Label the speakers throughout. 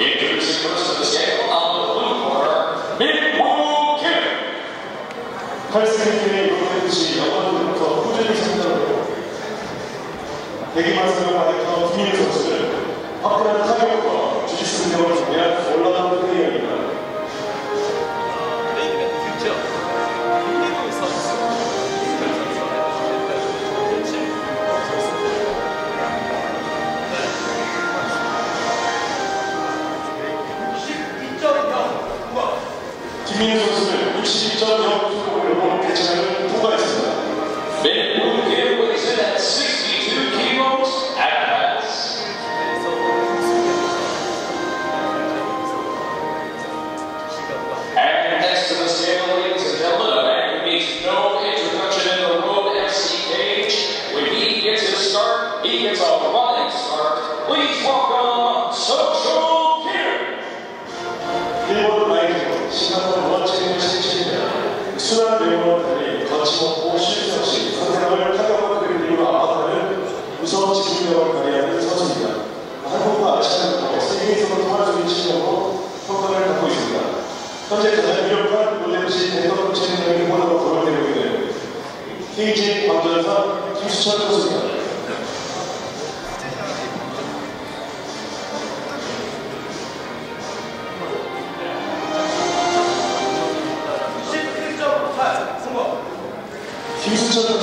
Speaker 1: first of the scale on the blue corner, Min-Woo Kim.
Speaker 2: 8승의 이루어졌듯이 영원부터 꾸준히 성장하고 대기만 생각하는 김민희 선수는 화끈한 타격과 주짓수 능력을 준비한 올라가는 플레이어입니다. means 원체인을 실체입니다. 순한 외모와 달리 거침없고 실수 없이 상대방을 타격과 그리고 압박하는 무서운 지속력을 발휘하는 선수입니다. 한국과 아시아는 세계에서도 통화적인 실력으로 평가를 받고 있습니다. 현재 가장 유력한 노잼시 대선 체력력의 후보로 거론되고 있는 KJ 광전사 김수철 선수입니다.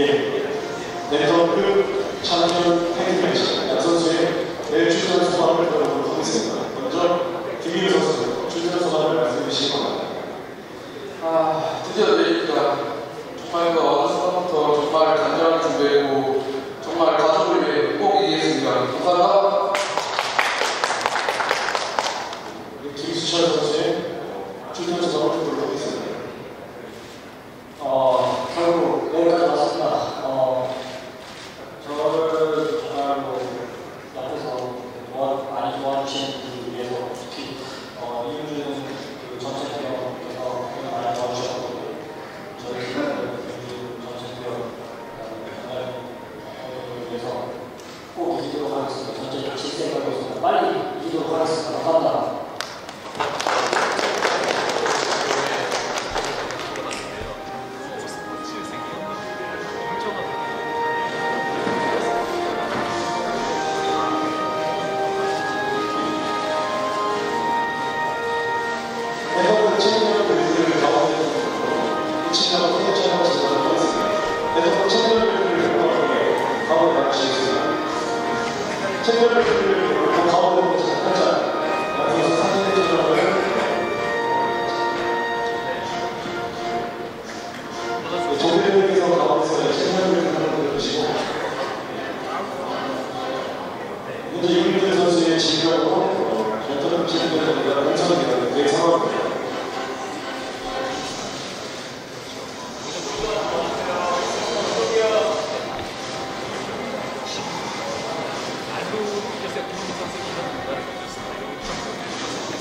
Speaker 2: guerre. Les を議事堂話とか、ちゃんとしたシステムがどうするか、バ
Speaker 3: リ議事堂話とか分かっ、 그
Speaker 2: 가운데 보고 살짝 여기서 사진을 찍으라고요. 조대표님께서 가운데서 체인점 밸류 한번 들어주시고 먼저 이민준 선수의 진격으로 전투를 진행되는 공천입니다. 네, 상황입니다.